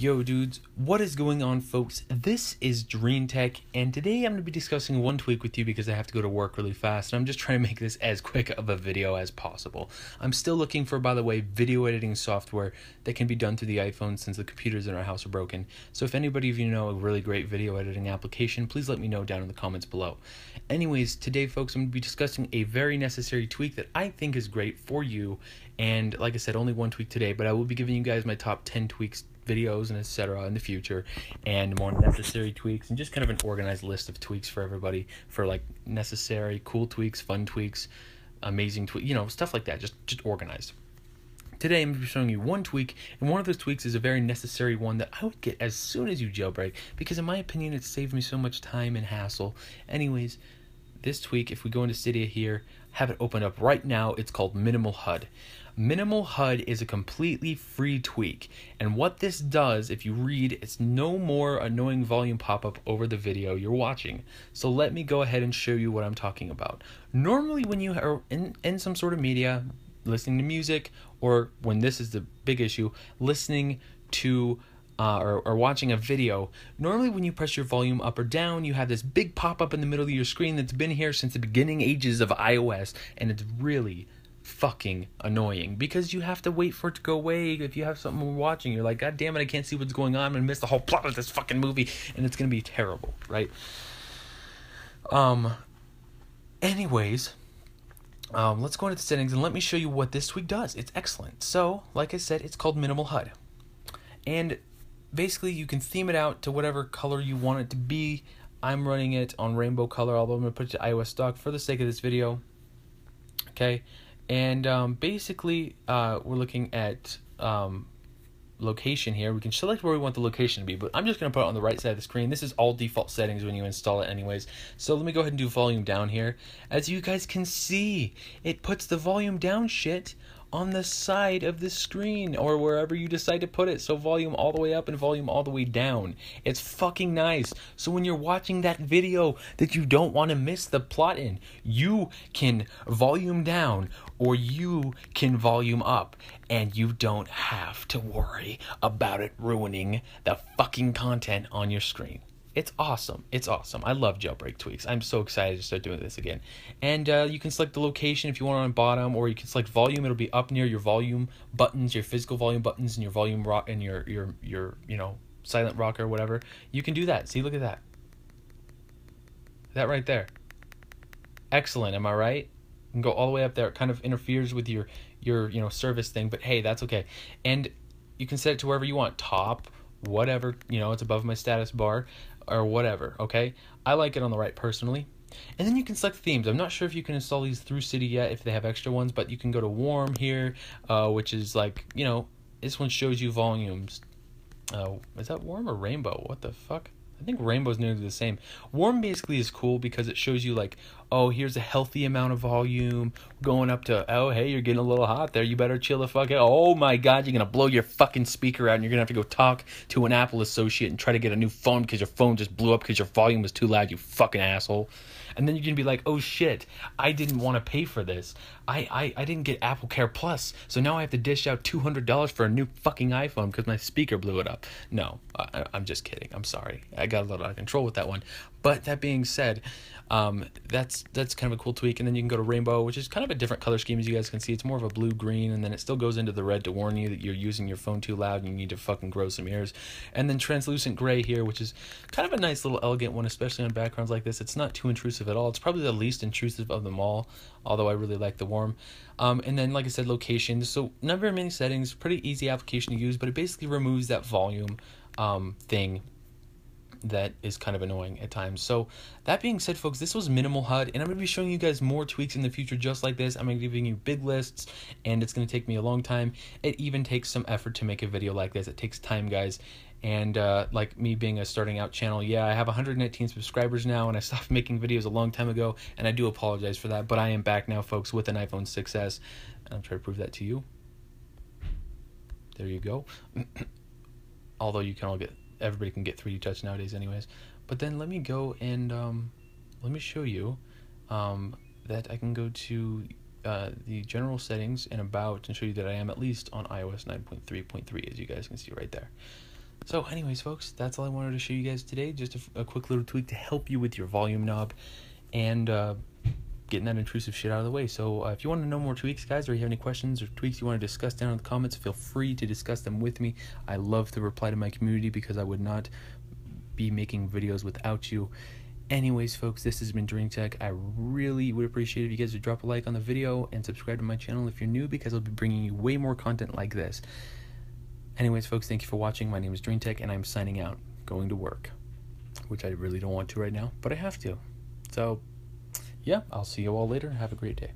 Yo, dudes, what is going on, folks? This is DreenTech, and today I'm going to be discussing one tweak with you because I have to go to work really fast, and I'm just trying to make this as quick of a video as possible. I'm still looking for, by the way, video editing software that can be done through the iPhone since the computers in our house are broken. So if anybody of you know a really great video editing application, please let me know down in the comments below. Anyways, today, folks, I'm going to be discussing a very necessary tweak that I think is great for you, and like I said, only one tweak today, but I will be giving you guys my top 10 tweaks videos and etc in the future and more necessary tweaks and just kind of an organized list of tweaks for everybody for like necessary cool tweaks fun tweaks amazing tweak you know stuff like that just just organized Today I'm going to be showing you one tweak, and one of those tweaks is a very necessary one that I would get as soon as you jailbreak, because in my opinion it saves me so much time and hassle. Anyways, this tweak, if we go into Cydia here, have it open up right now, it's called Minimal HUD. Minimal HUD is a completely free tweak, and what this does, if you read, it's no more annoying volume pop up over the video you're watching. So let me go ahead and show you what I'm talking about. Normally, when you are in, in some sort of media, listening to music, or when this is the big issue, listening to uh, or, or watching a video, normally when you press your volume up or down, you have this big pop up in the middle of your screen that's been here since the beginning ages of iOS, and it's really fucking annoying because you have to wait for it to go away. If you have something we're watching, you're like, God damn it, I can't see what's going on. I'm gonna miss the whole plot of this fucking movie, and it's gonna be terrible, right? Um. Anyways, um, let's go into the settings and let me show you what this tweak does. It's excellent. So, like I said, it's called Minimal HUD, and basically you can theme it out to whatever color you want it to be. I'm running it on rainbow color, although I'm gonna put it to iOS stock for the sake of this video. Okay, and um, basically, uh, we're looking at um, location here. We can select where we want the location to be, but I'm just going to put it on the right side of the screen. This is all default settings when you install it anyways. So let me go ahead and do volume down here. As you guys can see, it puts the volume down shit on the side of the screen or wherever you decide to put it. So volume all the way up and volume all the way down. It's fucking nice. So when you're watching that video that you don't want to miss the plot in, you can volume down or you can volume up and you don't have to worry about it ruining the fucking content on your screen. It's awesome. It's awesome. I love jailbreak tweaks. I'm so excited to start doing this again. And uh, you can select the location if you want on bottom, or you can select volume. It'll be up near your volume buttons, your physical volume buttons, and your volume rock and your your your you know silent rocker or whatever. You can do that. See, look at that. That right there. Excellent. Am I right? You can go all the way up there. It kind of interferes with your your you know service thing, but hey, that's okay. And you can set it to wherever you want. Top, whatever. You know, it's above my status bar or whatever, okay? I like it on the right personally. And then you can select themes. I'm not sure if you can install these through Cydia yet, if they have extra ones, but you can go to Warm here, uh, which is like, you know, this one shows you volumes. Uh, is that Warm or Rainbow? What the fuck? I think rainbow's nearly the same. Warm basically is cool because it shows you like, oh, here's a healthy amount of volume going up to, oh, hey, you're getting a little hot there. You better chill the fuck out. Oh my god, you're gonna blow your fucking speaker out, and you're gonna have to go talk to an Apple associate and try to get a new phone because your phone just blew up because your volume was too loud. You fucking asshole and then you're gonna be like, oh shit, I didn't want to pay for this. I, I, I didn't get Apple Care Plus, so now I have to dish out $200 for a new fucking iPhone because my speaker blew it up. No, I, I'm just kidding. I'm sorry. I got a little out of control with that one. But that being said, um, that's that's kind of a cool tweak. And then you can go to rainbow, which is kind of a different color scheme as you guys can see. It's more of a blue green, and then it still goes into the red to warn you that you're using your phone too loud and you need to fucking grow some ears. And then translucent gray here, which is kind of a nice little elegant one, especially on backgrounds like this. It's not too intrusive at all. It's probably the least intrusive of them all, although I really like the warm. Um, and then, like I said, location. So not very many settings, pretty easy application to use, but it basically removes that volume um, thing that is kind of annoying at times. So that being said, folks, this was minimal HUD, and I'm gonna be showing you guys more tweaks in the future just like this. I'm gonna be giving you big lists, and it's gonna take me a long time. It even takes some effort to make a video like this. It takes time, guys. And uh, like me being a starting out channel, yeah, I have 119 subscribers now, and I stopped making videos a long time ago, and I do apologize for that. But I am back now, folks, with an iPhone 6s, and I'm trying to prove that to you. There you go. Although you can all get everybody can get 3D touch nowadays anyways. But then let me go and um, let me show you um, that I can go to uh, the general settings and about and show you that I am at least on iOS 9.3.3 as you guys can see right there. So, anyways, folks, that's all I wanted to show you guys today. Just a, a quick little tweak to help you with your volume knob and uh, getting that intrusive shit out of the way. So, uh, if you want to know more tweaks, guys, or you have any questions or tweaks you want to discuss down in the comments, feel free to discuss them with me. I love to reply to my community because I would not be making videos without you. Anyways, folks, this has been DreenTech. I really would appreciate if you guys would drop a like on the video and subscribe to my channel if you're new because I'll be bringing you way more content like this. Anyways, folks, thank you for watching. My name is DreenTech, and I'm signing out, going to work, which I really don't want to right now, but I have to. So, yeah, I'll see you all later. Have a great day.